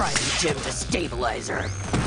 Try to Jim the stabilizer.